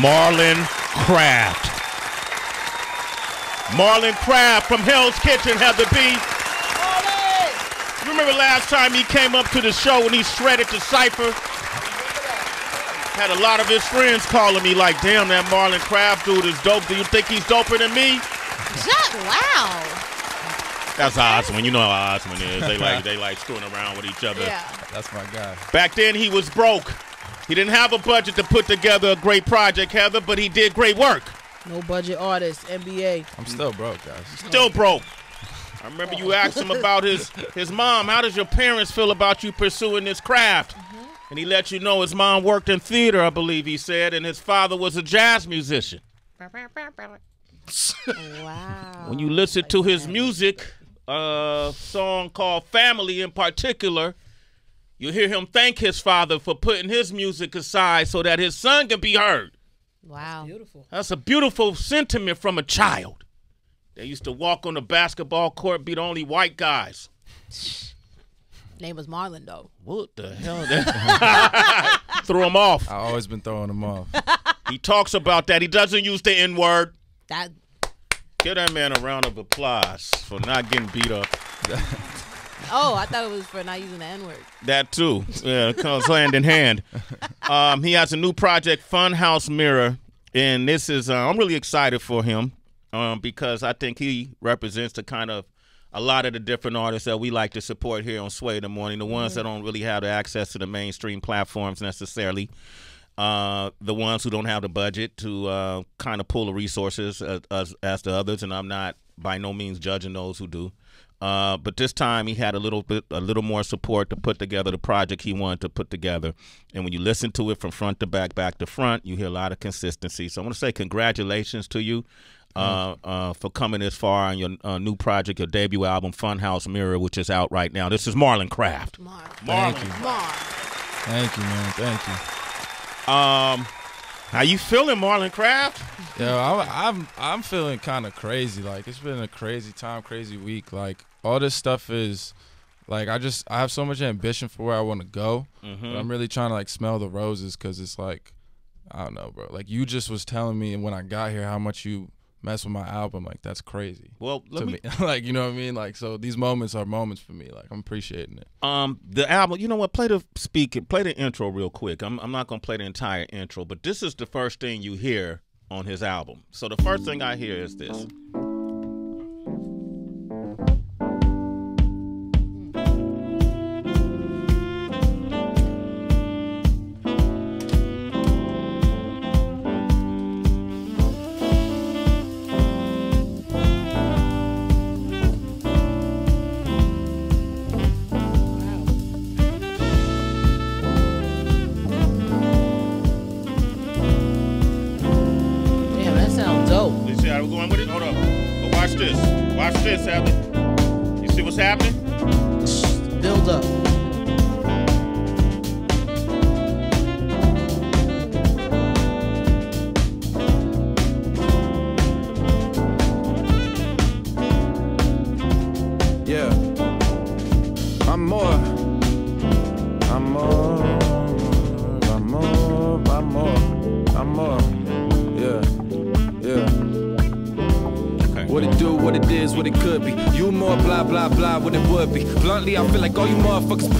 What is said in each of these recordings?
Marlon Craft. Marlon Craft from Hell's Kitchen had the beat. Remember last time he came up to the show and he shredded the cipher? Had a lot of his friends calling me like, damn, that Marlon Craft dude is dope. Do you think he's doper than me? Shut wow. That's Osman. You know how Osman is. They like they like screwing around with each other. Yeah. That's my guy. Back then he was broke. He didn't have a budget to put together a great project, Heather, but he did great work. No budget artist, NBA. I'm still broke, guys. Still broke. I remember you asked him about his his mom. How does your parents feel about you pursuing this craft? Mm-hmm. And he let you know his mom worked in theater, I believe he said, and his father was a jazz musician. Wow. When you listen to his music, a song called Family in particular, you hear him thank his father for putting his music aside so that his son can be heard. Wow. Beautiful. That's a beautiful sentiment from a child. They used to walk on the basketball court, be the only white guys. Name was Marlon though. What the hell? Threw him off. I always been throwing him off. He talks about that. He doesn't use the N word. That Give that man a round of applause for not getting beat up. Oh, I thought it was for not using the N word. That too. Yeah, it comes hand in hand. Um, he has a new project, Funhouse Mirror, and this is uh, I'm really excited for him um, because I think he represents the kind of a lot of the different artists that we like to support here on Sway in the Morning, the ones that don't really have the access to the mainstream platforms necessarily. Uh, the ones who don't have the budget to uh, kind of pull the resources as, as, as the others, and I'm not by no means judging those who do. Uh, but this time he had a little bit, a little more support to put together the project he wanted to put together. And when you listen to it from front to back, back to front, you hear a lot of consistency. So I want to say congratulations to you uh, uh, for coming this far on your uh, new project, your debut album, Funhouse Mirror, which is out right now. This is Marlon Craft. Mar. Marlon. Thank you. Mar. Thank you, man. Thank you. Um, how you feeling, Marlon Craft? Yeah, I'm I'm, I'm feeling kind of crazy. Like it's been a crazy time, crazy week. Like all this stuff is, like I just I have so much ambition for where I want to go. But mm-hmm. I'm really trying to like smell the roses because it's like, I don't know, bro. Like you just was telling me when I got here how much you mess with my album. Like that's crazy. Well, let to me. me, like you know what I mean. Like so, these moments are moments for me. Like I'm appreciating it. Um, the album. You know what? Play the speak. Play the intro real quick. I'm I'm not gonna play the entire intro, but this is the first thing you hear on his album. So the first thing I hear is this.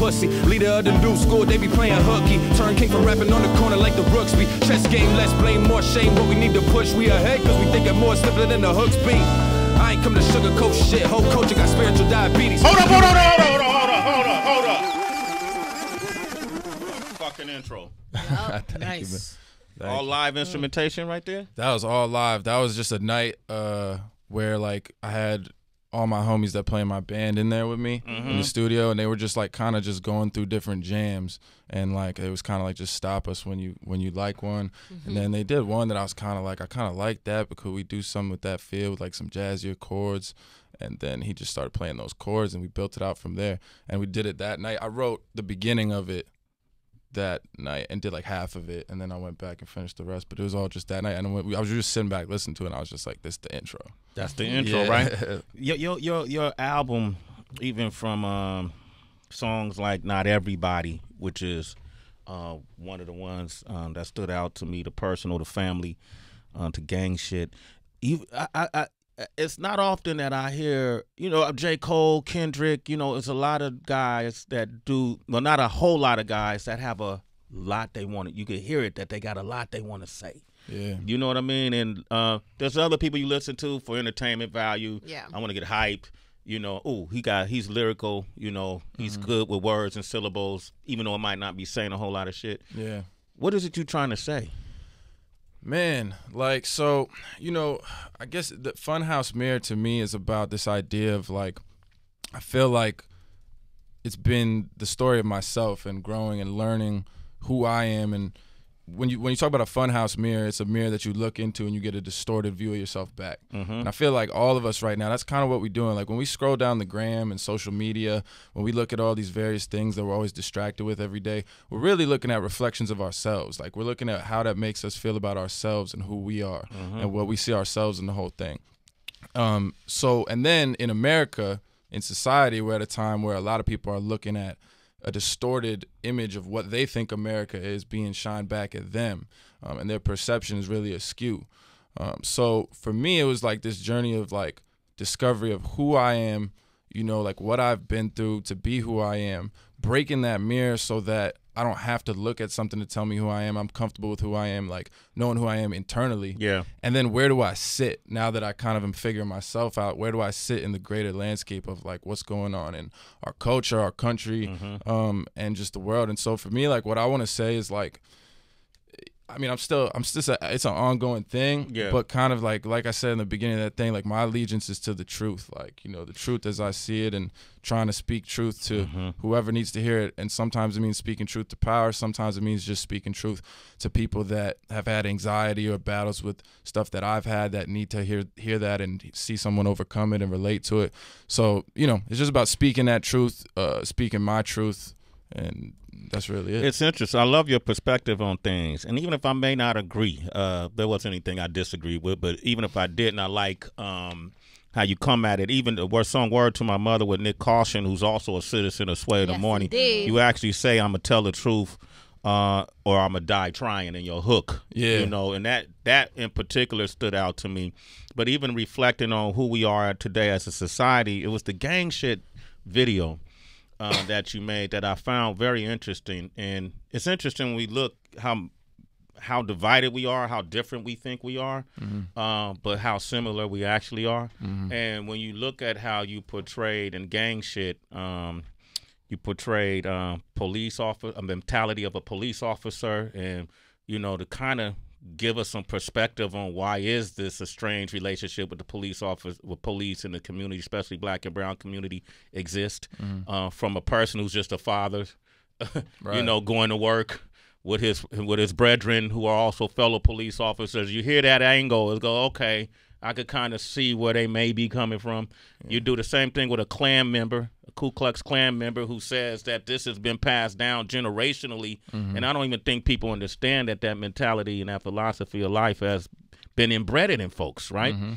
Pussy. Leader of the new school, they be playing hooky. Turn king from rapping on the corner like the Brooks be. Chess game, less blame, more shame. What we need to push, we ahead, cause we thinking more simpler than the hooks be. I ain't come to sugarcoat shit. Whole culture got spiritual diabetes. Hold up, hold up, hold up, hold up, hold up, hold up, hold up. Fucking intro. Thank. Nice. Thank All you. live instrumentation right there. That was all live. That was just a night uh, where like I had all my homies that play in my band in there with me in the mm-hmm. studio, and they were just like kind of just going through different jams, and like it was kind of like just stop us when you when you like one, and mm-hmm. then they did one that I was kind of like I kind of like that, but could we do something with that feel with like some jazzier chords, and then he just started playing those chords, and we built it out from there, and we did it that night. I wrote the beginning of it that night and did like half of it, and then I went back and finished the rest. But it was all just that night, and I was just sitting back listening to it, and I was just like, "This is the intro." That's the intro, Yeah. right? Your your your your album, even from um, songs like "Not Everybody," which is uh, one of the ones um, that stood out to me, the personal, the family, uh, to gang shit. You, I, I, I, it's not often that I hear, you know, J. Cole, Kendrick. You know, it's a lot of guys that do. Well, not a whole lot of guys that have a lot they want. to You can hear it that they got a lot they want to say. Yeah. You know what I mean? And uh, there's other people you listen to for entertainment value. Yeah. I want to get hyped. You know, oh, he got he's lyrical. You know, he's good with words and syllables, even though it might not be saying a whole lot of shit. Yeah. What is it you trying to say? Man, like so, you know, I guess the Funhouse Mirror to me is about this idea of like I feel like it's been the story of myself and growing and learning who I am and when you when you talk about a funhouse mirror, it's a mirror that you look into and you get a distorted view of yourself back. And I feel like all of us right now, that's kind of what we're doing. Like when we scroll down the gram and social media, when we look at all these various things that we're always distracted with every day, we're really looking at reflections of ourselves. Like we're looking at how that makes us feel about ourselves and who we are and what we see ourselves in the whole thing. Um, so, and then in America, in society, we're at a time where a lot of people are looking at a distorted image of what they think America is being shined back at them, um, and their perception is really askew. Um, so for me, it was like this journey of like discovery of who I am, you know, like what I've been through to be who I am, breaking that mirror so that I don't have to look at something to tell me who I am. I'm comfortable with who I am, like knowing who I am internally. Yeah. And then where do I sit now that I kind of am figuring myself out? Where do I sit in the greater landscape of like what's going on in our culture, our country, um, and just the world? And so for me, like what I want to say is like, I mean, I'm still, I'm still, it's an ongoing thing. Yeah. But kind of like, like I said in the beginning of that thing, like my allegiance is to the truth, like you know, the truth as I see it, and trying to speak truth to whoever needs to hear it. And sometimes it means speaking truth to power. Sometimes it means just speaking truth to people that have had anxiety or battles with stuff that I've had that need to hear hear that and see someone overcome it and relate to it. So you know, it's just about speaking that truth, uh, speaking my truth, and that's really it. It's interesting. I love your perspective on things, and even if I may not agree, uh, there wasn't anything I disagreed with. But even if I didn't, I like um, how you come at it. Even the word song "Word to My Mother" with Nick Caution, who's also a citizen of Sway in the Morning. indeed. You actually say, "I'm gonna tell the truth." Uh, or I'm gonna die trying in your hook, Yeah. you know, and that that in particular stood out to me. But even reflecting on who we are today as a society, it was the gang shit video uh, that you made that I found very interesting. And it's interesting when we look how how divided we are, how different we think we are, uh, but how similar we actually are. And when you look at how you portrayed in gang shit, um, you portrayed uh, police officer, a mentality of a police officer, and you know the kind of give us some perspective on why is this a strange relationship with the police office, with police in the community, especially black and brown community, exist uh, from a person who's just a father, you know, going to work with his with his brethren who are also fellow police officers. You hear that angle, and go, okay, I could kind of see where they may be coming from. You do the same thing with a Klan member, a Ku Klux Klan member, who says that this has been passed down generationally, mm-hmm. and I don't even think people understand that that mentality and that philosophy of life has been embedded in folks, right? Mm-hmm.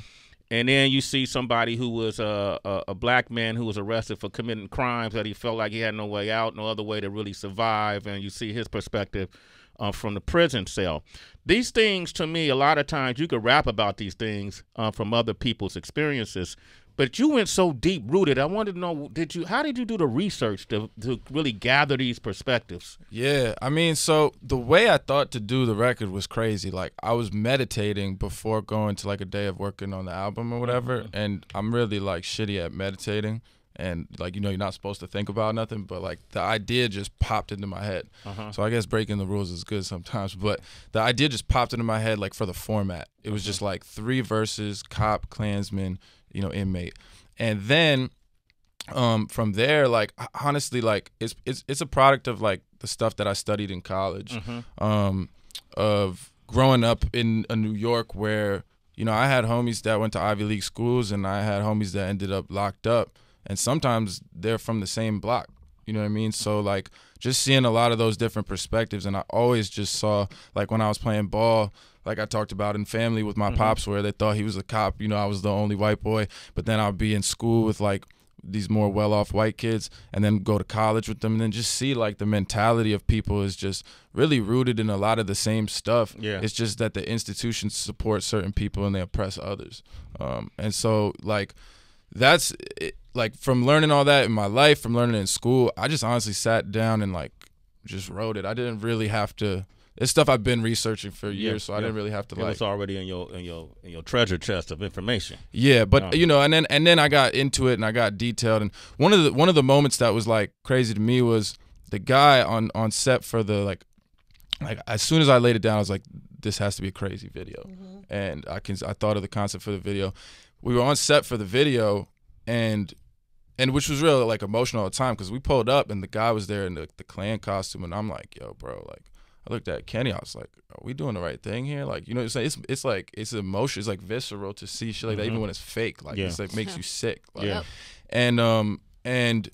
And then you see somebody who was a, a a black man who was arrested for committing crimes that he felt like he had no way out, no other way to really survive, and you see his perspective uh, from the prison cell. These things, to me, a lot of times you could rap about these things uh, from other people's experiences, but you went so deep rooted. I wanted to know, did you? How did you do the research to to really gather these perspectives? Yeah, I mean, so the way I thought to do the record was crazy. Like I was meditating before going to like a day of working on the album or whatever, and I'm really like shitty at meditating. And like you know, you're not supposed to think about nothing, but like the idea just popped into my head. So I guess breaking the rules is good sometimes, but the idea just popped into my head like for the format. It was just like three verses: cop, Klansman, you know, inmate, and then um from there like honestly like it's it's it's a product of like the stuff that I studied in college um of growing up in a New York where you know I had homies that went to Ivy League schools and I had homies that ended up locked up and sometimes they're from the same block you know what I mean? So like just seeing a lot of those different perspectives and I always just saw like when I was playing ball like I talked about in family with my pops where they thought he was a cop you know I was the only white boy but then I'd be in school with like these more well-off white kids and then go to college with them and then just see like the mentality of people is just really rooted in a lot of the same stuff. Yeah. it's just that the institutions support certain people and they oppress others. Um, and so like that's it, like from learning all that in my life from learning in school i just honestly sat down and like just wrote it i didn't really have to it's stuff i've been researching for years so i yeah. didn't really have to It like was already in your in your in your treasure chest of information. yeah, but Um, you know, and then and then I got into it and I got detailed. And one of the one of the moments that was like crazy to me was the guy on on set for the like like as soon as I laid it down, I was like, this has to be a crazy video. And I can I thought of the concept for the video. We were on set for the video, and and which was really like emotional at the time because we pulled up and the guy was there in the, the Klan costume, and I'm like, yo, bro, like. I looked at Kenny. I was like, "Are we doing the right thing here?" Like, you know, what I'm saying? It's it's like it's emotion. It's like visceral to see shit like that, even when it's fake. Like, Yeah. it's like makes you sick. Like, Yeah. and um and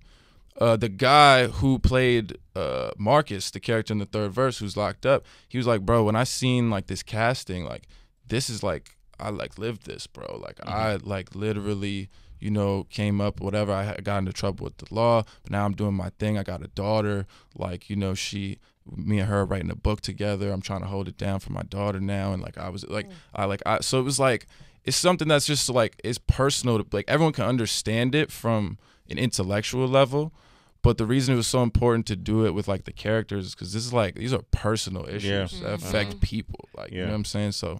uh, the guy who played uh, Marcus, the character in the third verse, who's locked up, he was like, "Bro, when I seen like this casting, like this is like I like lived this, bro. Like I like literally." You know, came up, whatever. I got into trouble with the law, but now I'm doing my thing. I got a daughter. Like, you know, she, me and her are writing a book together. I'm trying to hold it down for my daughter now. And like, I was like, mm. I like, I, so it was like, it's something that's just like it's personal to like everyone can understand it from an intellectual level but the reason it was so important to do it with like the characters because this is like these are personal issues Yeah. that mm-hmm. affect mm-hmm. people like you know what i'm saying so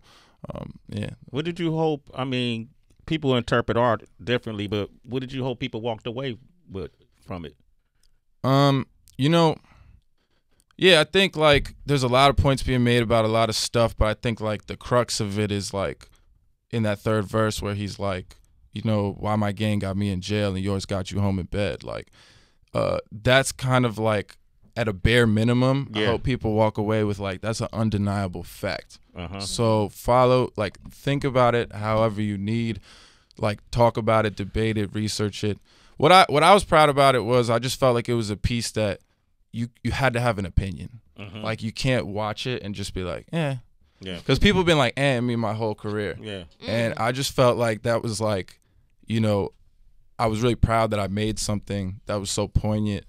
um yeah What did you hope? I mean, people interpret art differently, but what did you hope people walked away with from it? Um, you know, yeah, I think like there's a lot of points being made about a lot of stuff, but I think like the crux of it is like in that third verse where he's like, you know, why my gang got me in jail and yours got you home in bed. Like, uh, that's kind of like at a bare minimum. I hope people walk away with like that's an undeniable fact. Uh huh. So follow, like, think about it however you need. Like, talk about it, debate it, research it. What I what I was proud about it was I just felt like it was a piece that you you had to have an opinion. Mhm. Like, you can't watch it and just be like, eh, Yeah. because people have been like, eh, me my whole career, Yeah. and I just felt like that was like, you know, I was really proud that I made something that was so poignant,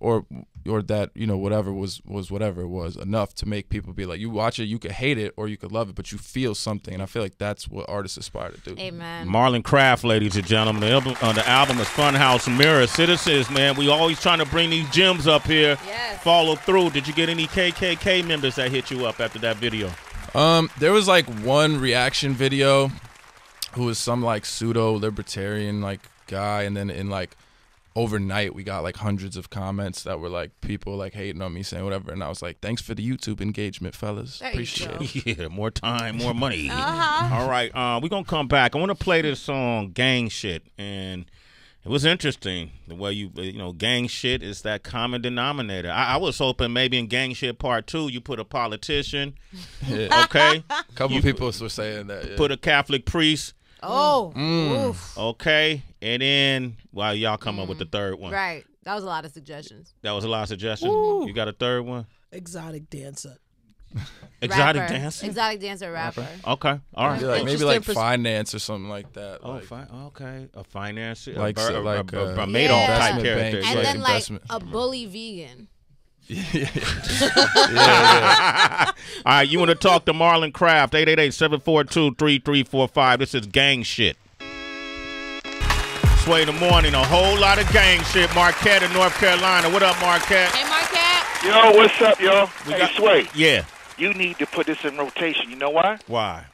or or that you know whatever was was whatever it was enough to make people be like, you watch it, you could hate it or you could love it, but you feel something, and I feel like that's what artists aspire to do. Amen. Marlon Craft, ladies and gentlemen. The album, uh, the album is Funhouse Mirror. Citizens, man, we always trying to bring these gems up here. Yes. Follow through. Did you get any KKK members that hit you up after that video? Um, there was like one reaction video, who was some like pseudo libertarian like guy, and then in like overnight we got like hundreds of comments that were like people like hating on me saying whatever, and I was like, thanks for the YouTube engagement, fellas, There appreciate go. it. Yeah, more time, more money. Uh-huh. All right, uh, we're gonna come back. I want to play this song, "Gang Shit," and it was interesting the way you, you know, gang shit is that common denominator. I, I was hoping maybe in gang shit part two, you put a politician, Yeah. okay, A couple You people were saying that. Yeah. put a Catholic priest, Oh. Mm. mm. Oof. okay, and then well, y'all come up with the mm. third one. Right. That was a lot of suggestions. That was a lot of suggestions. Ooh. You got a third one? Exotic dancer. Exotic Rapper. dancer. Exotic dancer rapper. Okay, all right. Yeah, like maybe like pers- finance or something like that. Oh, like, fi- okay. A finance, Like a, so- Bur- a- uh, like, a, a, Madoff Yeah. type character. bank, And like then like investment. a bully vegan. Yeah, yeah, yeah. All right, you want to talk to Marlon Craft, 888-742-3345. This is gang shit. Sway in the morning, a whole lot of gang shit. Marquette in North Carolina. What up, Marquette? Hey, Marquette. Yo, what's up, y'all? We hey, got- Sway, Yeah. you need to put this in rotation. You know why? Why?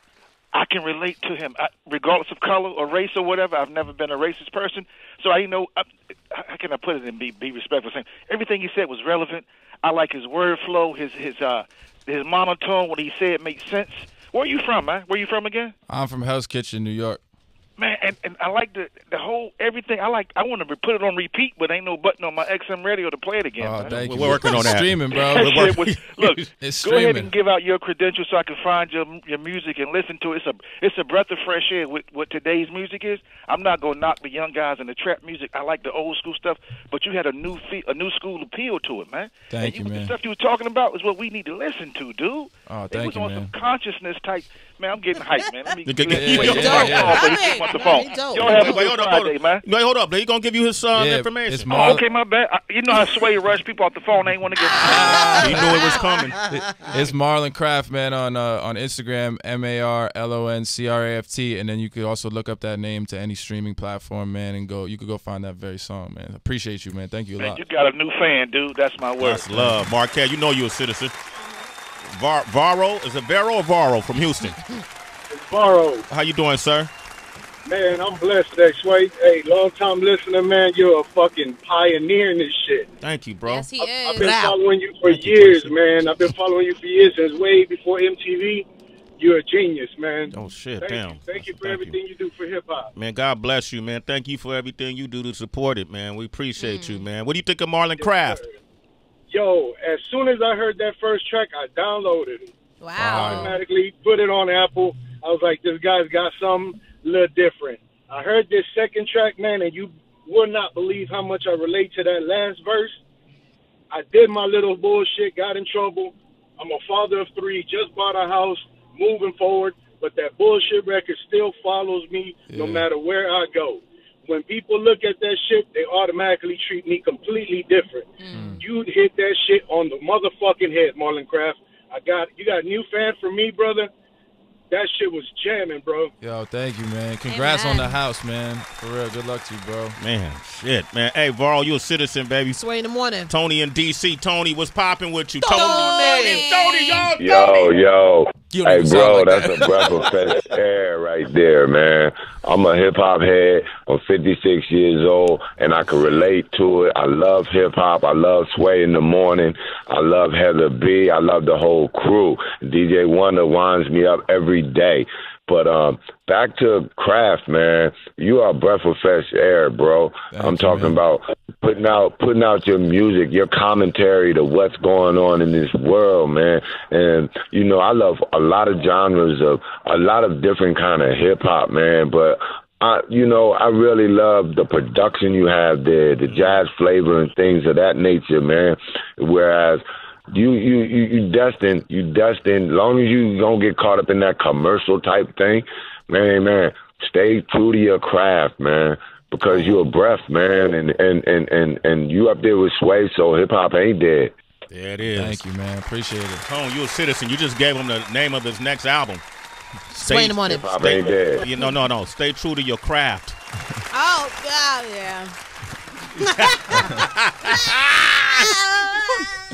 I can relate to him, I, regardless of color or race or whatever. I've never been a racist person, so I know I, how can I put it and be be respectful? Saying everything he said was relevant. I like his word flow, his his uh his monotone when he said makes sense. Where are you from, man? Where are you from again? I'm from Hell's Kitchen, New York. Man, and, and I like the the whole everything. I like. I want to put it on repeat, but ain't no button on my XM radio to play it again. Oh, man. thank We're you. working on that. Streaming, bro. That We're shit working- was- look, It's go ahead and give out your credentials so I can find your your music and listen to it. It's a it's a breath of fresh air with what today's music is. I'm not gonna knock the young guys and the trap music. I like the old school stuff, but you had a new fe- a new school appeal to it, man. Thank and you, The man. stuff you were talking about is what we need to listen to, dude. Oh, thank it was you, on man. some consciousness type. Man, I'm getting hyped, man. Let me Yeah, let me- yeah, wait, yeah, wait, yeah. wait, Love wait, the phone. He. Y'all He have a good hold up, hold Friday, up. man. Wait, hold up. He gonna give you his uh, Yeah, information. it's Oh, okay, my bad. I, you know how Sway rush people off the phone. They ain't want to get. he knew it was coming. It's Marlon Craft, man, on uh, on Instagram, M A R L O N C R A F T, and then you could also look up that name to any streaming platform, man, and go. You could go find that very song, man. Appreciate you, man. Thank you a Man, lot. you got a new fan, dude. That's my word. That's love, Marquette. You know you're a citizen. Var- Varro is it Varo or Varro from Houston? Borrow. How you doing, sir? Man, I'm blessed today, Sway. Hey, long time listener, man. You're a fucking pioneer in this shit. Thank you, bro. Yes, he I've been Wow. following you for years, man. I've been following you for years since way before MTV. You're a genius, man. Oh shit, Thank damn. you. Thank you for everything you. do for hip hop. Man, God bless you, man. Thank you for everything you do to support it, man. We appreciate you, mm. man. What do you think of Marlon Craft? Yo, as soon as I heard that first track, I downloaded it. Wow. automatically put it on Apple. I was like, this guy's got something a little different. I heard this second track, man, and you would not believe how much I relate to that last verse. I did my little bullshit, got in trouble. I'm a father of three, just bought a house, moving forward, but that bullshit record still follows me no matter where I go. When people look at that shit, they automatically treat me completely different. Mm. You hit that shit on the motherfucking head, Marlon Craft. I got you got a new fan for me, brother. That shit was jamming, bro. Yo, thank you, man. Congrats on the house, man. For real, good luck to you, bro. Man, shit, man. Hey, Varro, you a citizen, baby. Sway in the morning. Tony in DC. Tony, what's popping with you? Tony. Tony, Tony, y'all. Yo, yo. You Hey, bro, like that's that. a breath of fresh air right there, man. I'm a hip hop head. I'm 56 years old, and I can relate to it. I love hip hop. I love Sway in the morning. I love Heather B. I love the whole crew. DJ Wonder winds me up every day. But um, back to craft, man. You are breath of fresh air, bro. Thank I'm talking man. about putting out putting out your music, your commentary to what's going on in this world, man. And you know, I love a lot of genres of a lot of different kind of hip hop, man. But I, you know, I really love the production you have there, the jazz flavor and things of that nature, man. Whereas you you you you destined you destined long as you don't get caught up in that commercial type thing man man stay true to your craft man because you're a breath man and and and and, and you up there with sway so hip hop ain't dead There it is. Thank you, man. Appreciate it. Tone, you a citizen. You just gave him the name of his next album. Stay, in the morning. hip hop ain't dead You know, no, no. Stay true to your craft. Oh, God, yeah.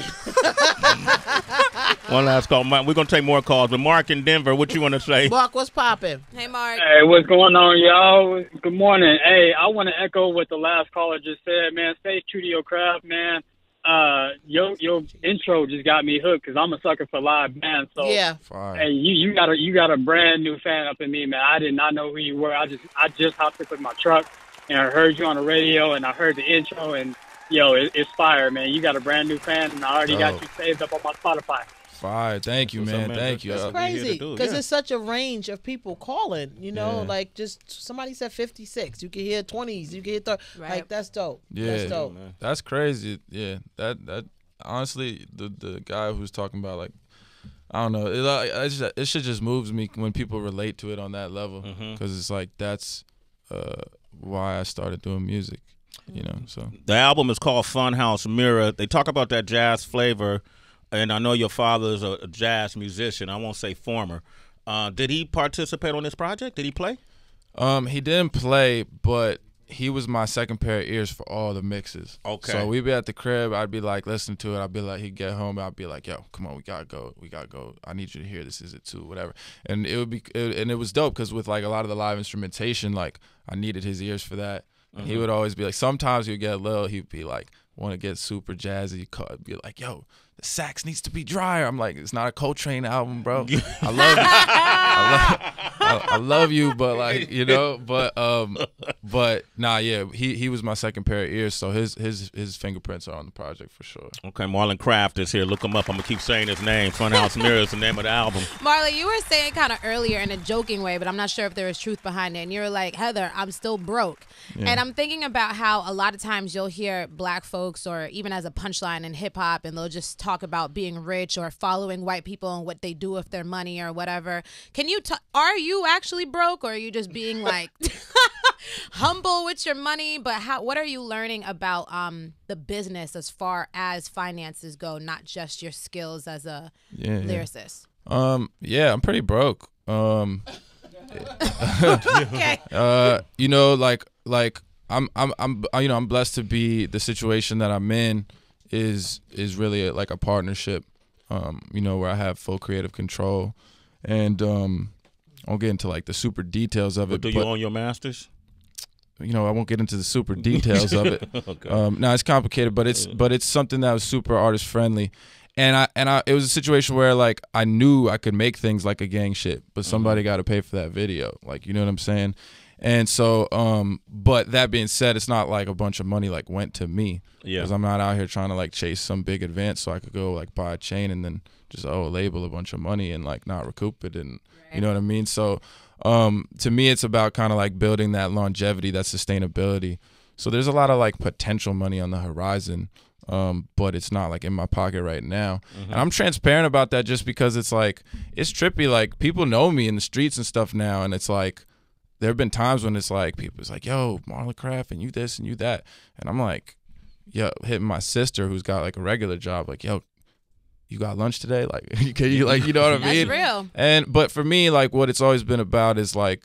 One last call. Mark, We're gonna take more calls, but Mark in Denver, what you want to say? Mark, what's popping? Hey, Mark. Hey, what's going on, y'all? Good morning. Hey, I want to echo what the last caller just said, man. Stay true to your craft, man. Uh, your your intro just got me hooked because I'm a sucker for live bands. So Yeah. Fire. Hey, you, you got a you got a brand new fan up in me, man. I did not know who you were. I just I just hopped up with my truck and I heard you on the radio and I heard the intro and yo, it, it's fire, man. You got a brand new fan and I already got you saved up on my Spotify. Fire. Thank you, What's up, man. man? Thank you. That's Uh, what we here to Crazy because yeah. there's such a range of people calling. You know, Yeah. like just somebody said 56. You can hear 20s. You can hear 30. Right. Like that's dope. Yeah, That's dope. That's crazy. Yeah, that that honestly, the the guy who's talking about like, I don't know, it like, it, just, it should just moves me when people relate to it on that level because it's like that's uh, why I started doing music. You know, so The album is called Funhouse Mirror. They talk about that jazz flavor, and I know your father's a, a jazz musician. I won't say former. Uh, did he participate on this project? Did he play? um, he didn't play, but he was my second pair of ears for all the mixes. Okay. So we'd be at the crib. I'd be like listening to it. I'd be like, he'd get home. I'd be like, yo, come on, we gotta go. We gotta go. I need you to hear this. Is it too? Whatever. And it would be, it, and it was dope because with like a lot of the live instrumentation, like I needed his ears for that. And he mm-hmm. would always be like, sometimes he'd get a little. He'd be like, want to get super jazzy. Be like, yo, the sax needs to be drier. I'm like, it's not a Coltrane album, bro. I love you. I love, I, I love you, but like you know, but um, but nah, yeah, he he was my second pair of ears, so his his his fingerprints are on the project for sure. Okay, Marlon Craft is here. Look him up. I'm gonna keep saying his name. Funhouse Mirror is the name of the album. Marley, you were saying kind of earlier in a joking way, but I'm not sure if there is truth behind it. And you were like, Heather, I'm still broke. And I'm thinking about how a lot of times you'll hear black folks or even as a punchline in hip hop and they'll just talk about being rich or following white people and what they do with their money or whatever. Can you? T- are you actually broke, or are you just being like humble with your money? But how? What are you learning about um the business as far as finances go, not just your skills as a Yeah, yeah. lyricist? Um, yeah, I'm pretty broke. Um, Okay. uh, you know, like like I'm I'm I'm you know I'm blessed to be the situation that I'm in is is really a, like a partnership. Um, you know, where I have full creative control, and um, I won't get into like the super details of But it. do you own your masters? you know, I won't get into the super details of it. Okay. Um, no, it's complicated, but it's but it's something that was super artist friendly, and I and I it was a situation where like I knew I could make things like a gang shit, but somebody got to pay for that video, like you know what I'm saying, and so um, but that being said, it's not like a bunch of money like went to me, Yeah. because I'm not out here trying to like chase some big advance so I could go like buy a chain and then just owe a label a bunch of money and like not recoup it and you know what I mean. So um, to me, it's about kind of like building that longevity, that sustainability. So there's a lot of like potential money on the horizon, um, but it's not like in my pocket right now. And I'm transparent about that just because it's like it's trippy. Like people know me in the streets and stuff now, and it's like there have been times when it's like people it's like, "Yo, Marlon Craft, and you this and you that," and I'm like, "Yo," hitting my sister who's got like a regular job, like, "Yo, you got lunch today? Like, can you like, you know what I mean? That's mean?" real. And but for me, like what it's always been about is like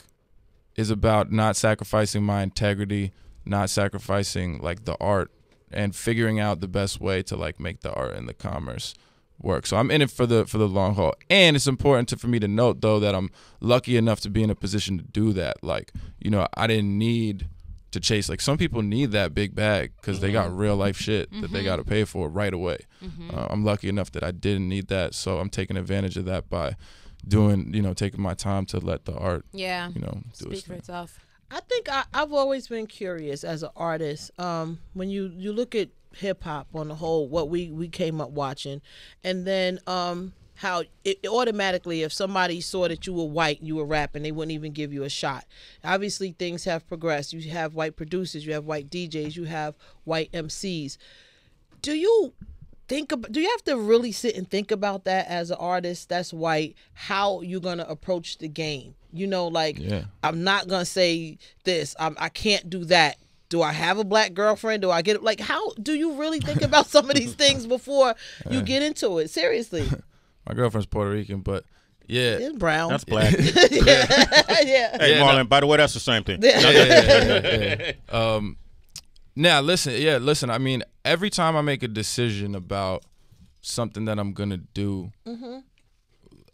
is about not sacrificing my integrity, not sacrificing like the art and figuring out the best way to like make the art and the commerce work. So I'm in it for the for the long haul. And it's important to, for me to note though that I'm lucky enough to be in a position to do that. Like, you know, I didn't need to chase like some people need that big bag because they got real life shit that they got to pay for right away. Uh, I'm lucky enough that I didn't need that, so I'm taking advantage of that by doing, you know, taking my time to let the art, Yeah. you know, do Speak its for thing. itself. I think I, I've always been curious as an artist. Um, when you you look at hip hop on the whole, what we we came up watching, and then um, how it automatically, if somebody saw that you were white, you were rapping, they wouldn't even give you a shot. Obviously, things have progressed. You have white producers, you have white DJs, you have white MCs. Do you think about do you have to really sit and think about that as an artist that's white how you're gonna approach the game you know like Yeah. i'm not gonna say this I'm, i can't do that do i have a black girlfriend do i get like how do you really think about some of these things before you get into it seriously My girlfriend's Puerto Rican, but yeah. it's brown That's black. yeah yeah Hey, Yeah, Marlon, by the way, that's the same thing. yeah, yeah, yeah, yeah, yeah. Um, now listen, yeah, listen. I mean, every time I make a decision about something that I'm gonna do,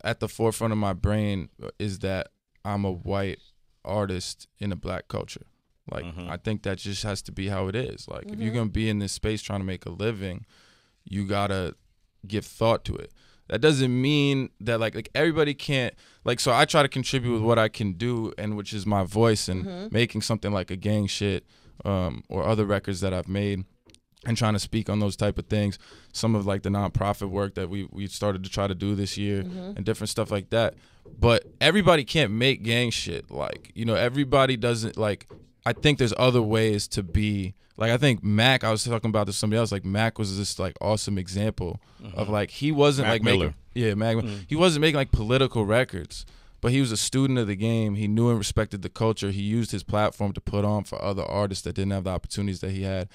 at the forefront of my brain is that I'm a white artist in a black culture. Like, mm-hmm. I think that just has to be how it is. Like, if you're mm-hmm. gonna be in this space trying to make a living, you gotta give thought to it. That doesn't mean that like like everybody can't like so I try to contribute with what I can do and which is my voice and mm-hmm. making something like a gang shit um, or other records that I've made and trying to speak on those type of things. Some of like the nonprofit work that we we started to try to do this year and different stuff like that. But everybody can't make gang shit. Like you know everybody doesn't like. I think there's other ways to be like I think Mac. I was talking about this to somebody else. Like Mac was this like awesome example of uh-huh. like he wasn't Mac like Miller. making yeah Mac. Mm-hmm. He wasn't making like political records, but he was a student of the game. He knew and respected the culture. He used his platform to put on for other artists that didn't have the opportunities that he had,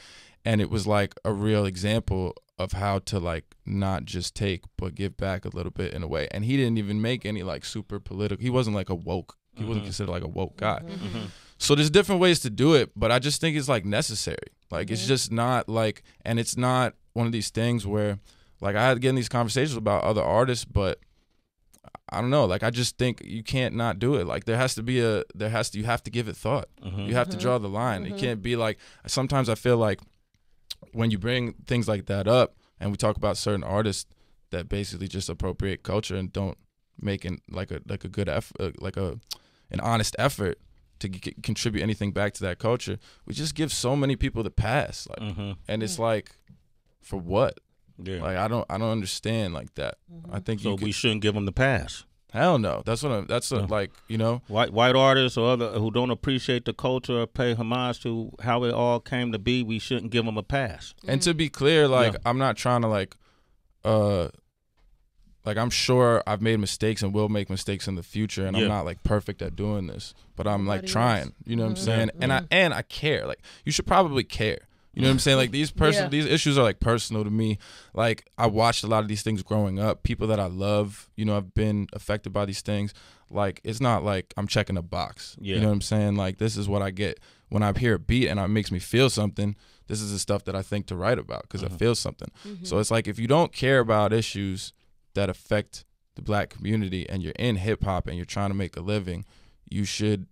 and it was like a real example of how to like not just take but give back a little bit in a way. And he didn't even make any like super political. He wasn't like a woke. He wasn't mm-hmm. considered like a woke guy. Mm-hmm. So there's different ways to do it, but I just think it's like necessary. Like it's just not like, and it's not one of these things where, like, I had to get in these conversations about other artists, but I don't know. Like I just think you can't not do it. Like there has to be a, there has to, you have to give it thought. Mm-hmm. You have to draw mm-hmm. the line. It mm-hmm. can't be like. Sometimes I feel like when you bring things like that up, and we talk about certain artists that basically just appropriate culture and don't make an, like a like a good effort, uh, like a an honest effort to g- contribute anything back to that culture. We just give so many people the pass, like, and it's like, for what? Yeah. Like I don't I don't understand like that. I think so you could, we shouldn't give them the pass. hell no. That's what I'm, that's a, like you know White white artists or other who don't appreciate the culture or pay homage to how it all came to be, we shouldn't give them a pass. And to be clear, like Yeah. I'm not trying to like uh like I'm sure I've made mistakes and will make mistakes in the future and Yeah. I'm not like perfect at doing this, but I'm like Nobody trying. is. You know what I'm Mhm. saying? And I and I care. Like you should probably care. You know what I'm saying? Like these person Yeah. these issues are like personal to me. Like I watched a lot of these things growing up. People that I love, you know, I've been affected by these things. Like it's not like I'm checking a box. Yeah. You know what I'm saying? Like this is what I get when I hear a beat and it makes me feel something. This is the stuff that I think to write about because I feel something. So it's like if you don't care about issues that affect the black community and you're in hip hop and you're trying to make a living, you should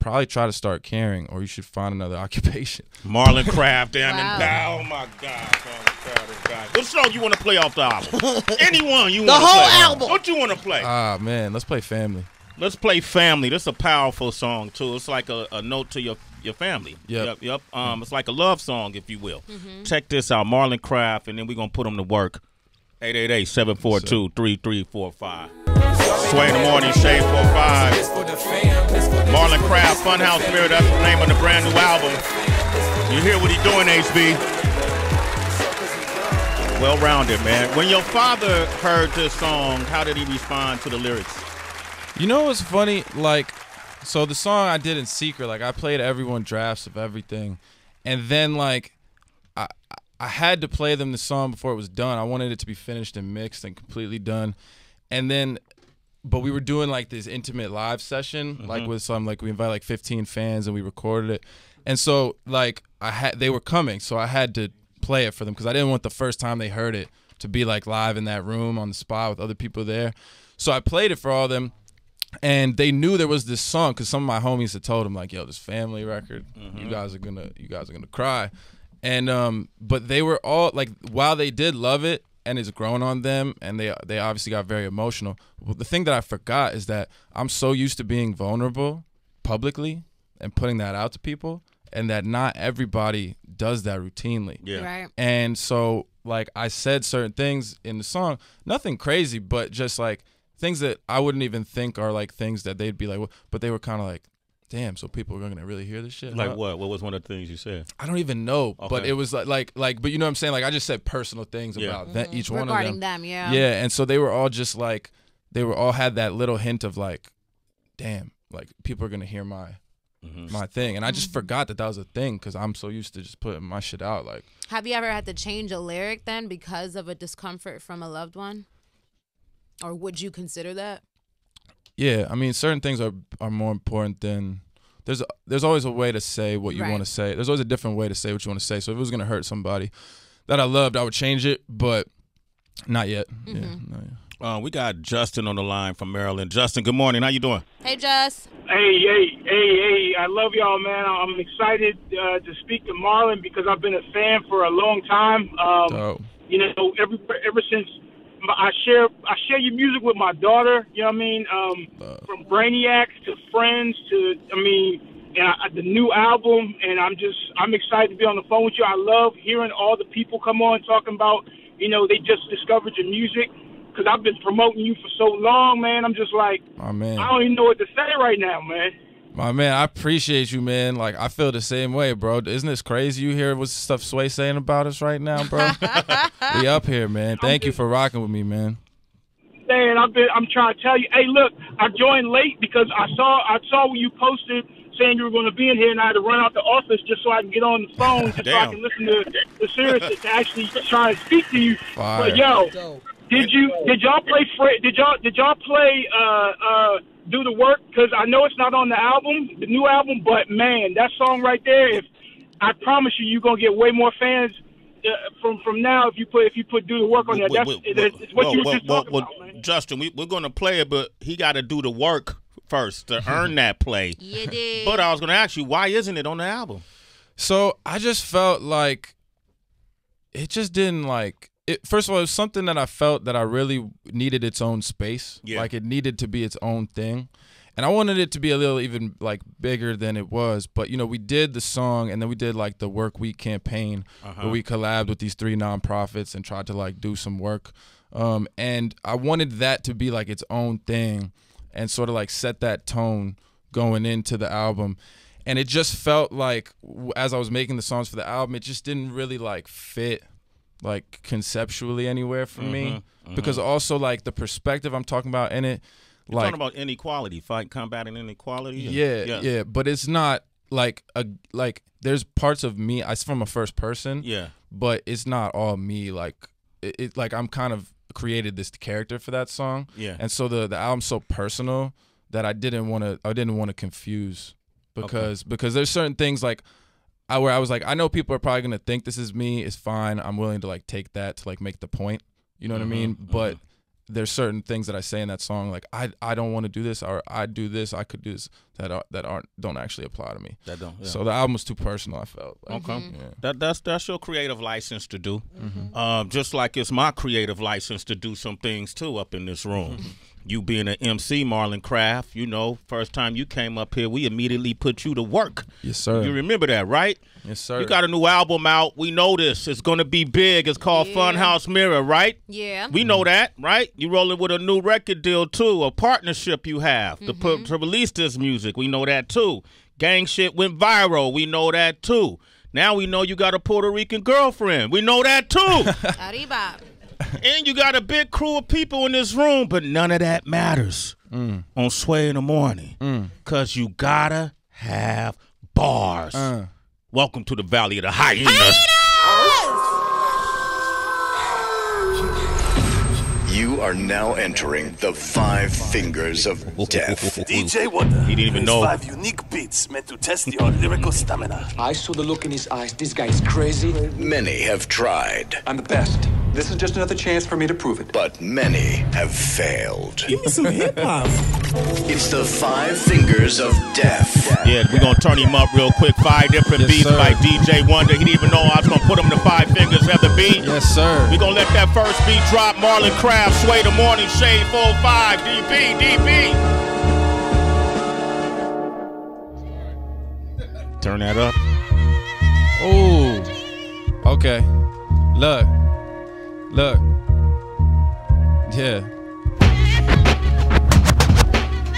probably try to start caring or you should find another occupation. Marlon Craft, damn Wow. it. Oh my God. Marlon Craft. What song you want to play off the album? Anyone you want to whole play? album. What you want to play? Ah man, let's play family. Let's play Family. This is a powerful song too. It's like a, a note to your your family. Yep. Yep. yep. Um, it's like a love song, if you will. Check this out, Marlon Craft, and then we're gonna put them to work. 888-742-3345. Sway in the morning, Shade 45. Marlon Craft, Funhouse Mirror, that's the name of the brand new album. You hear what he doing, HB? Well rounded, man. When your father heard this song, how did he respond to the lyrics? You know what's funny? Like, so the song I did in secret, like I played everyone drafts of everything, and then like I had to play them the song before it was done. I wanted it to be finished and mixed and completely done, and then. But we were doing like this intimate live session, like mm-hmm. with some like we invited like 15 fans and we recorded it, and so like I had they were coming, so I had to play it for them because I didn't want the first time they heard it to be like live in that room on the spot with other people there. So I played it for all of them, and they knew there was this song because some of my homies had told them like, "Yo, this family record, you mm-hmm. guys are gonna, you guys are gonna cry," and um, but they were all like, while they did love it and it's grown on them, and they they obviously got very emotional. Well, the thing that I forgot is that I'm so used to being vulnerable publicly and putting that out to people, and that not everybody does that routinely. Yeah. Right. And so like I said certain things in the song, nothing crazy, but just like things that I wouldn't even think are like things that they'd be like, "What?" but they were kind of like, damn, so people are gonna really hear this shit. Like huh?" what? What was one of the things you said? I don't even know, but it was like like like, but you know what I'm saying? Like I just said personal things Yeah. about that, each one of Regarding them. them, yeah. Yeah, and so they were all just like, they were all had that little hint of like, damn, like people are gonna hear my Mm-hmm. my thing, and I just forgot that that was a thing because I'm so used to just putting my shit out. Like, Have you ever had to change a lyric then because of a discomfort from a loved one? Or would you consider that? Yeah, I mean, certain things are are more important than there's there's always a way to say what you Right. want to say. There's always a different way to say what you want to say. So if it was gonna hurt somebody that I loved, I would change it, but not yet. Yeah, Mm-hmm. not yet. Uh, we got Justin on the line from Maryland. Justin, good morning. How you doing? Hey, Jess. Hey, hey, hey, hey! I love y'all, man. I'm excited uh, to speak to Marlon because I've been a fan for a long time. Um, Dope. you know, ever ever since my- I share I share your music with my daughter. You know what I mean? Um, from Brainiacs to Friends to I mean, and I, the new album. And I'm just I'm excited to be on the phone with you. I love hearing all the people come on talking about you know they just discovered your music because I've been promoting you for so long, man. I'm just like My man, I don't even know what to say right now, man. My man, I appreciate you, man. Like I feel the same way, bro. Isn't this crazy? You hear what stuff Sway saying about us right now, bro? we up here, man. Thank you for rocking with me, man. Man, I've been I'm trying to tell you, hey look, I joined late because I saw I saw when you posted saying you were gonna be in here and I had to run out the office just so I can get on the phone just so I can listen to the Sirius to actually try and speak to you. Fire. But yo, did you did y'all play Fre- did y'all did y'all play uh uh do the work because I know it's not on the album, the new album, but man, that song right there, if I promise you, you're gonna get way more fans uh, from from now if you put if you put do the work on that. That's it's, it's what well, you were just well, talking well, about, man. Justin, we, we're going to play it, but he got to do the work first to earn that play. You did. But I was going to ask you, why isn't it on the album? So I just felt like it just didn't like it. First of all, it was something that I felt that I really needed its own space. Yeah. Like it needed to be its own thing. And I wanted it to be a little even like bigger than it was. But you know, we did the song and then we did like the work week campaign Uh-huh. where we collabed with these three nonprofits and tried to like do some work. Um, and I wanted that to be like its own thing and sort of like set that tone going into the album. And it just felt like as I was making the songs for the album, it just didn't really like fit like conceptually anywhere for me Mhm, because also like the perspective I'm talking about in it, You're like talking about inequality, fight combating inequality. yeah, yeah, yeah but it's not like a like there's parts of me. It's from a first person. Yeah. but it's not all me. Like it, it like I'm kind of created this character for that song. Yeah. and so the the album's so personal that I didn't want to I didn't want to confuse because because there's certain things like. I, where I was like, I know people are probably gonna think this is me. It's fine. I'm willing to like take that to like make the point. You know what Mhm, I mean? But there's certain things that I say in that song, like I I don't want to do this, or I do this, I could do this that are, that aren't don't actually apply to me. That don't, yeah. So the album was too personal. I felt. Like, Okay, Yeah. that that's that's your creative license to do. Mhm. Um, just like it's my creative license to do some things too up in this room. You being an MC, Marlon Craft, you know, first time you came up here, we immediately put you to work. Yes, sir. You remember that, right? Yes, sir. You got a new album out. We know this. It's going to be big. It's called Funhouse Mirror, right? Yeah. We know that, right? You rolling with a new record deal too, a partnership you have to put mm-hmm. to release this music. We know that too. Gang shit went viral. We know that too. Now we know you got a Puerto Rican girlfriend. We know that too. Arriba. And you got a big crew of people in this room, but none of that matters Mm. on Sway in the morning. Cause you gotta have bars. Uh. Welcome to the Valley of the Hyenas. You are now entering the five fingers of death. DJ Wonder. He didn't even know. Five unique beats meant to test your lyrical stamina. I saw the look in his eyes. This guy is crazy. Many have tried, I'm the best. This is just another chance for me to prove it. but many have failed. Give me some hip hop. It's the five fingers of death. Yeah, we're gonna turn him up real quick. Five different Yes, beats sir. by DJ Wonder. He didn't even know I was gonna put him to five fingers of the beat. Yes, sir. We're gonna let that first beat drop. Marlon Craft, Sway the Morning Shade, 4-5, DB, DB. Turn that up. Ooh. Okay. Look. Look. Yeah.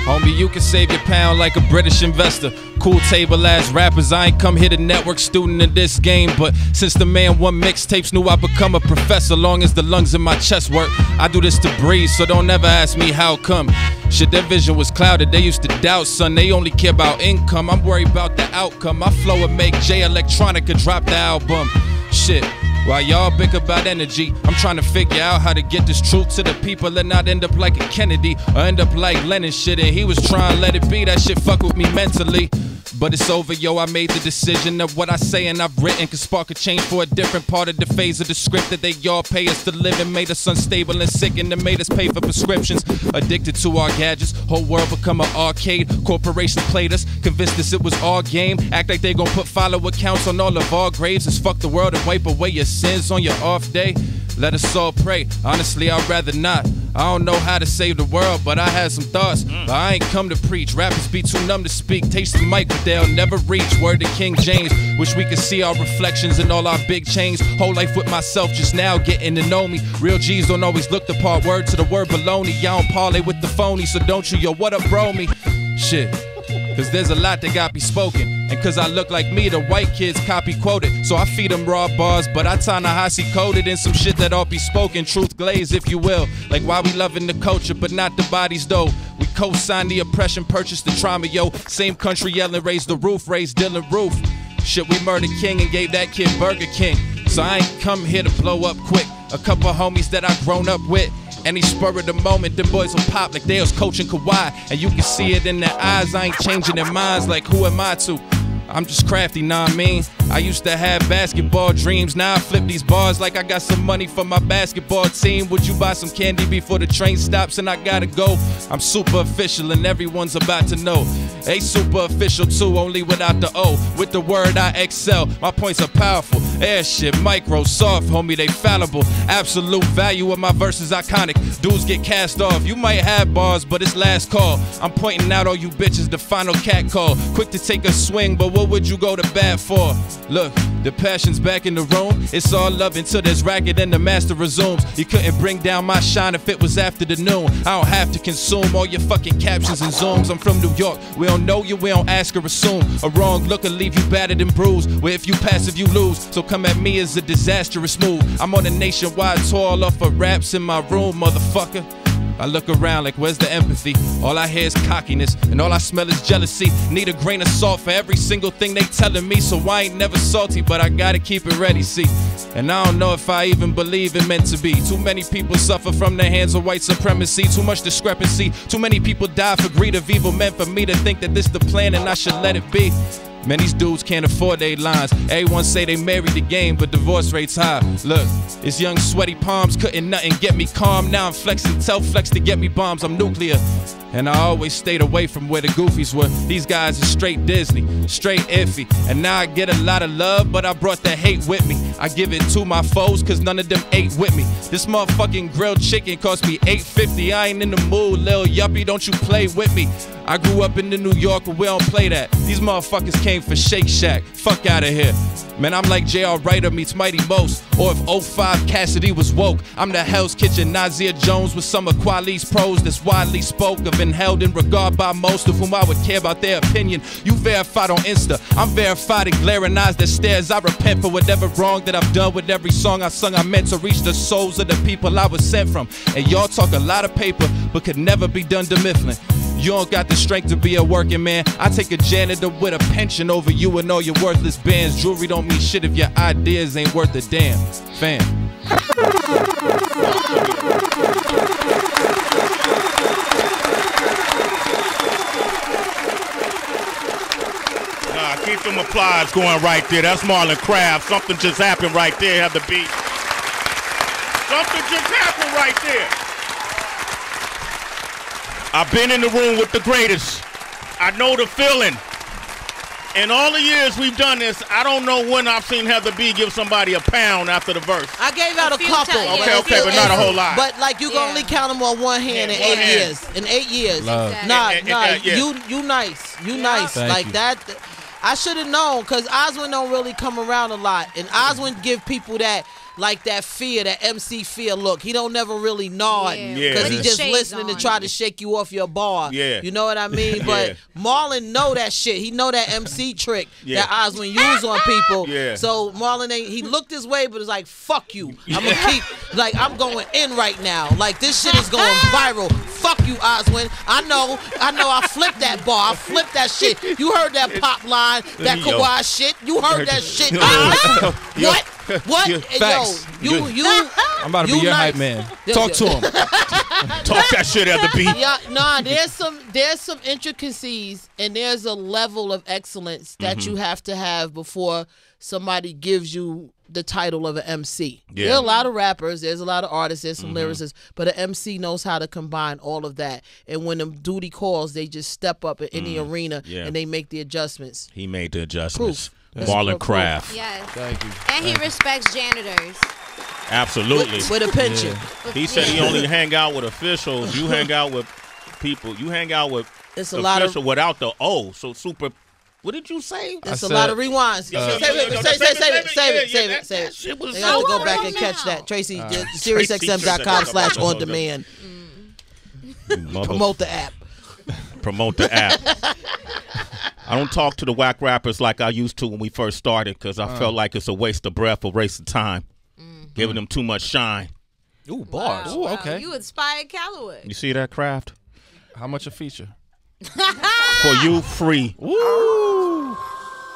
Homie, you can save your pound like a British investor. Cool table ass rappers. I ain't come here to network student in this game, but since the man won mixtapes, knew I become a professor. Long as the lungs in my chest work, I do this to breathe. So don't ever ask me how come. Shit, their vision was clouded. They used to doubt, son. They only care about income. I'm worried about the outcome. My flow would make Jay Electronica drop the album. Shit. While y'all bicker about energy, I'm trying to figure out how to get this truth to the people and not end up like a Kennedy or end up like Lennon shit. And he was trying to let it be. That shit fuck with me mentally. But it's over, yo. I made the decision of what I say and I've written can spark a change for a different part of the phase of the script that they all pay us to live and made us unstable and sick and then made us pay for prescriptions. Addicted to our gadgets, whole world become an arcade. Corporations played us, convinced us it was our game. Act like they gon' put follow accounts on all of our graves. Just fuck the world and wipe away your sins on your off day. Let us all pray. Honestly, I'd rather not. I don't know how to save the world, but I had some thoughts. Mm. But I ain't come to preach. Rappers be too numb to speak. Taste the mic, but they'll never reach. Word to King James. Wish we could see our reflections in all our big chains. Whole life with myself, just now getting to know me. Real G's don't always look the part. Word to the word baloney. Y'all don't parlay with the phony, so don't you, yo, what up, bro me? Shit. Cause there's a lot that got be spoken. And cause I look like me, the white kids copy quoted. So I feed them raw bars, but I Ta-Nehisi coded in some shit that all be spoken. Truth glaze, if you will. Like why we loving the culture, but not the bodies though. We co-sign the oppression, purchase the trauma, yo. Same country yelling, raise the roof, raise Dylann Roof. Shit, we murdered King and gave that kid Burger King. So I ain't come here to blow up quick. A couple homies that I grown up with. Any spur of the moment, them boys will pop like they was coaching Kawhi. And you can see it in their eyes, I ain't changing their minds like who am I to? I'm just crafty, nah I mean. I used to have basketball dreams, now I flip these bars like I got some money for my basketball team. Would you buy some candy before the train stops and I gotta go? I'm super official and everyone's about to know. A super official too, only without the O. With the word I excel, my points are powerful. Air shit, micro, soft, homie, they fallible. Absolute value of my verses iconic. Dudes get cast off. You might have bars, but it's last call. I'm pointing out all you bitches the final cat call. Quick to take a swing, but what would you go to bat for? Look, The passion's back in the room. It's all love until there's racket and the master resumes. You couldn't bring down my shine if it was after the noon. I don't have to consume all your fucking captions and zooms. I'm from New York. We don't know you, we don't ask or assume. A wrong look will leave you battered and bruised. Where if you pass, if you lose. So come at me as a disastrous move. I'm on a nationwide tour off of raps in my room, motherfucker. I look around like, where's the empathy? All I hear is cockiness, and all I smell is jealousy. Need a grain of salt for every single thing they telling me, so I ain't never salty, but I gotta keep it ready, see. And I don't know if I even believe it meant to be. Too many people suffer from the hands of white supremacy, too much discrepancy. Too many people die for greed of evil men for me to think that this the plan and I should let it be. Man, these dudes can't afford their lines. Everyone say they married the game, but divorce rates high. Look, it's young sweaty palms, couldn't nothing get me calm. Now I'm flexing, tell flex to get me bombs. I'm nuclear. And I always stayed away from where the goofies were. These guys are straight Disney, straight iffy. And now I get a lot of love, but I brought the hate with me. I give it to my foes, cause none of them ate with me. This motherfucking grilled chicken cost me 850. I ain't in the mood, lil yuppie, don't you play with me. I grew up in the New York where we don't play that. These motherfuckers came for Shake Shack. Fuck out of here. Man, I'm like J.R. Writer meets Mighty Most. Or if 05 Cassidy was woke, I'm the Hell's Kitchen Nasir Jones with some of Kweli's prose that's widely spoke of held in regard by most of whom I would care about their opinion. You verified on Insta, I'm verified in glaring eyes that stares. I repent for whatever wrong that I've done with every song I sung. I meant to reach the souls of the people I was sent from. And y'all talk a lot of paper, but could never be Dunder Mifflin. You don't got the strength to be a working man. I take a janitor with a pension over you and all your worthless bands. Jewelry don't mean shit if your ideas ain't worth a damn. Fam. Keep them applause going right there. That's Marlon Craft. Something just happened right there. Have the beat. Something just happened right there. I've been in the room with the greatest. I know the feeling. In all the years we've done this, I don't know when I've seen Heather B give somebody a pound after the verse. I gave out a, few couple. times, Okay, yeah, okay, but not a whole lot. But like you can Yeah. only count them on one hand Yeah, in one eight hand. years. In eight years. Love. Exactly. Nah, And- and- nah. and- yeah. You you nice. You nice. Thank like you. that. I should have known because Oswin don't really come around a lot, and Oswin give people that like that fear, that MC fear look. He don't never really nod Yeah. Yeah. because he just shades listening to try to shake you off your bar. Yeah. you know what I mean. But Yeah. Marlon know that shit. He know that MC trick Yeah. that Oswin use on people. Yeah. So Marlon ain't. He looked his way, but it's like fuck you. I'm gonna keep like I'm going in right now. Like this shit is going viral. Fuck you, Oswin. I know. I know. I flipped that bar. I flipped that shit. You heard that pop line, that Yo. Kawhi shit. You heard that shit. Yo. Oz. Yo. What? What? Yo. Facts. Yo, you you. I'm about to You be your nice. hype man. Talk to him. Talk that shit, Heather B. Yeah, nah, there's some there's some intricacies and there's a level of excellence that Mm-hmm. you have to have before somebody gives you the title of an MC. Yeah. Mm-hmm. There are a lot of rappers, there's a lot of artists, there's some lyricists, but an MC knows how to combine all of that. And when the duty calls, they just step up in any arena Mm. Yeah. and they make the adjustments. He made the adjustments. Proof. That's Marlon proof. Craft. Yes. Thank you. And he respects janitors. Absolutely. With, with a pension. He said he only hang out with officials. You hang out with people. You hang out with It's a lot of without the O. So super. What did you say? It's I a lot of rewinds. Save it, yo, yo, save, yo, save, save it, save it, save it, save it. shit was They got to go back and catch that. Tracy, Uh, SiriusXM.com slash on demand. Promote the app. Promote the app. I don't talk to the whack rappers like I used to when we first started because I felt mm. like it's a waste of breath, a waste of time, mm-hmm. giving them too much shine. Ooh, bars. Wow, Ooh, wow. okay. You inspired Calloway. You see that craft? How much a feature? For you, free. Woo!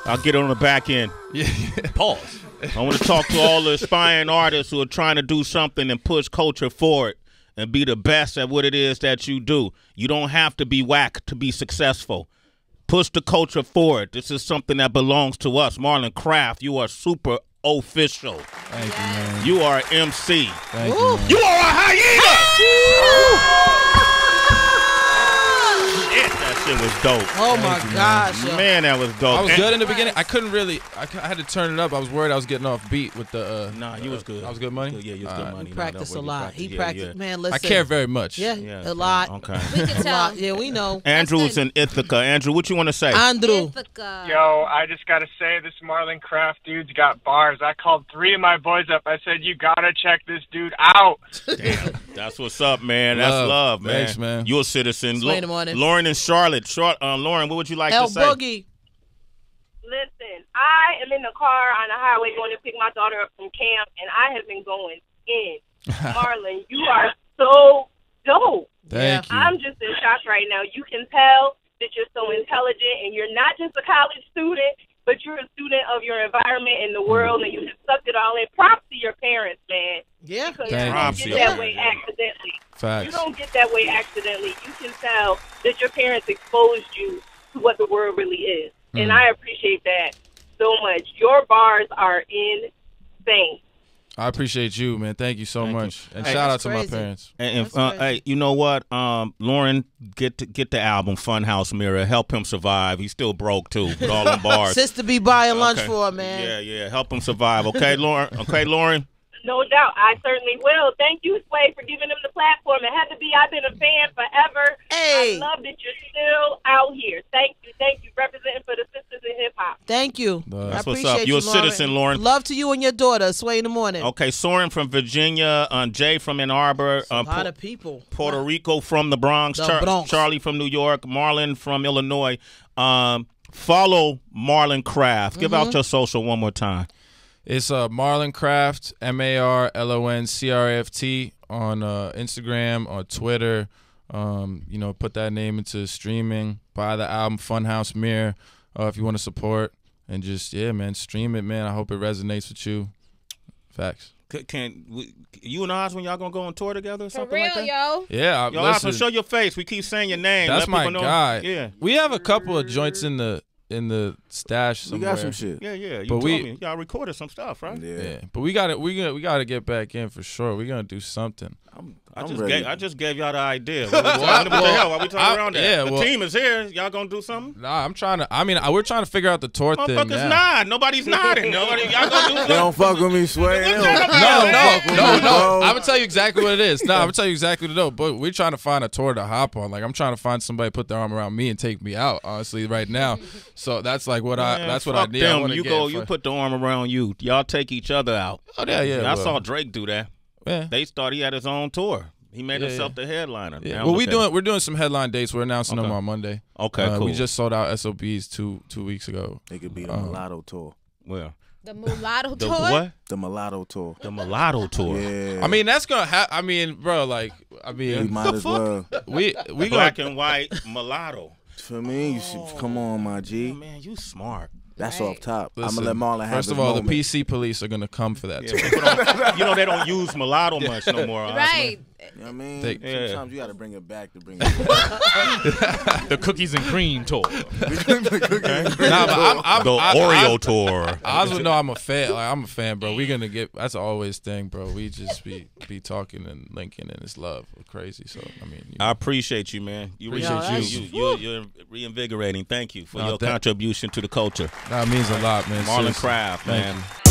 I'll get it on the back end. Yeah. Pause. I want to talk to all the aspiring artists who are trying to do something and push culture forward and be the best at what it is that you do. You don't have to be whack to be successful. Push the culture forward. This is something that belongs to us. Marlon Craft, you are super official. Thank you, man. You are an MC. Thank you, man. You are a hyena! Shit, that shit was dope. Oh my gosh, yo. man, that was dope. I was And- good in the beginning. I couldn't really. I, cou- I had to turn it up. I was worried I was getting off beat with the. Uh, Nah, you was good. I was good money. Yeah, you was good Alright. money. He practiced no, a you lot. He yeah, practiced. yeah. Man, I care very much. Yeah, Yeah, a lot. Okay. We can A tell. lot. Yeah, we know. Andrew's in Ithaca. Andrew, what you want to say? Andrew. Ithaca. Yo, I just gotta say this Marlon Craft dude's got bars. I called three of my boys up. I said, "You gotta check this dude out." Damn, that's what's up, man. That's Love. love, man. Thanks, man. You're a citizen. Sway in the morning. Lauren and Charlotte. Char- uh, Lauren, what would you like El to say? Boogie. Listen, I am in the car on the highway going to pick my daughter up from camp, and I have been going in. Marlon, you are so dope. Thank you. I'm just in shock right now. You can tell that you're so intelligent, and you're not just a college student, but you're a student of your environment and the world, and you have sucked it all in. Props to your parents, man. Yeah. Because Thank you don't Props to get that way accidentally. You don't get that way accidentally. You can tell that your parents exposed you to what the world really is. And Mm. I appreciate that so much. Your bars are insane. I appreciate you, man. Thank you so Thank you. much. And Hey, shout out That's to my parents. And if, uh, hey, you know what? Um, Lauren, get to, get the album Funhouse Mirror. Help him survive. He's still broke too with all them bars. Sister be buying lunch Okay. for her, man. Yeah, yeah. Help him survive. Okay, Lauren. Okay, Lauren. No doubt. I certainly will. Thank you, Sway, for giving them the platform. And Heather B, I've been a fan forever. Hey. I love that you're still out here. Thank you. Thank you. Representing for the sisters in hip hop. Thank you. Uh, I That's what's appreciate up. You're you, a citizen, Lauren. Love to you and your daughter. Sway in the morning. Okay, Soren from Virginia. Um, Jay from Ann Arbor. A Um, lot Pu- of people. Puerto Rico from the Bronx, The Bronx. Charlie from New York, Marlon from Illinois. Um, follow Marlon Craft. Give Mm-hmm. out your social one more time. It's uh, Marlon Craft, M A R L O N C R A F T, on uh, Instagram, on Twitter. Um, you know, put that name into streaming. Buy the album Funhouse Mirror uh, if you want to support. And just, yeah, man, stream it, man. I hope it resonates with you. Facts. C- Can we, you and Oz when y'all gonna go on tour together or For something real, like that? yo. Yeah, I- Yo, Oz, show your face. We keep saying your name. that's Let my people know. guy. Yeah. We have a couple of joints in the in the stash We somewhere. got some shit. Yeah, yeah. You But told we- me y'all recorded some stuff, right? Yeah. Yeah, but we got to we got we got to get back in for sure. We're gonna do something. I'm, I I'm just ready. gave I just gave y'all the idea. What, we the hell? Why we talking I- around that? yeah, the well- team is here. Y'all gonna do something? Nah, I'm trying to. I mean, I, we're trying to figure out the tour thing Motherfuckers now. nod. Nobody's nodding. Nobody. Y'all gonna do They don't fuck with me, Sway. No, No, no, no, me, no. bro. I'm gonna tell you exactly what it is. No, I'm gonna tell you exactly what it is. But we're trying to find a tour to hop on. Like I'm trying to find somebody to put their arm around me and take me out. Honestly, right now. So that's like what I. That's what I fuck need. I Them. wanna You go. for- You put the arm around you. Y'all take each other out. Oh yeah, yeah. I saw Drake do that. Yeah. They thought he had his own tour. He made Yeah, himself the headliner. Yeah. Now Well, we look doing him. we're doing some headline dates. We're announcing them on Monday. Okay, Uh, cool. We just sold out SOBs two two weeks ago. They could be the Um, mulatto tour. well, The mulatto the tour. what? The mulatto tour. The mulatto tour. Yeah. I mean, that's gonna. Ha- I mean, bro, like, I we mean, might as well. we we Black gonna. and white mulatto. For me, you should oh, come on, my G. Oh, man, you smart. That's Right. off top. I'm gonna let Marlon have First his of all, moment. the PC police are gonna come for that. Yeah, tour. people don't, you know they don't use mulatto much no more. Osman. Right. You know eh, what I mean? They- Yeah. Sometimes you got to bring it back to bring it back. the cookies and cream tour. Nah, but I'm, I'm, The I, Oreo I, tour. I also know I'm a fan. Like I'm a fan, bro. We're gonna get. That's always thing, bro. We just be be talking and linking, and it's love. We're crazy. So I mean, you I appreciate you, man. You Appreciate really- you. You, you, you're reinvigorating. Thank you for No, your thank- contribution to the culture. that means a lot, man. Marlon Seriously. Craft, man. you.